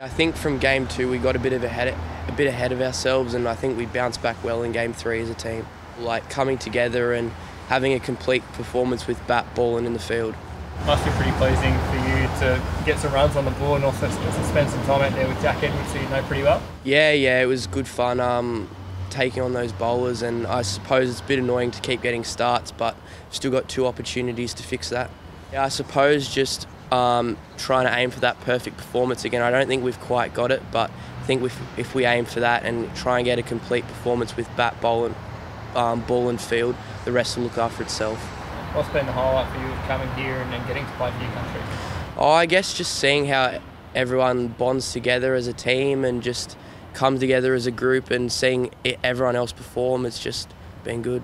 I think from game two we got a bit of ahead, a bit ahead of ourselves, and I think we bounced back well in game three as a team. Like coming together and having a complete performance with bat, ball, and in the field. Must be pretty pleasing for you to get some runs on the board and also spend some time out there with Jack Edwards, who you know pretty well. Yeah, yeah, it was good fun. Um, taking on those bowlers, and I suppose it's a bit annoying to keep getting starts, but still got two opportunities to fix that. Yeah, I suppose just um, trying to aim for that perfect performance again. I don't think we've quite got it, but I think if, if we aim for that and try and get a complete performance with bat, bowl, and um, ball and field, the rest will look after itself. What's been the highlight for you coming here and, and getting to play for your country? Oh, I guess just seeing how everyone bonds together as a team and just comes together as a group and seeing everyone else perform, it's just been good.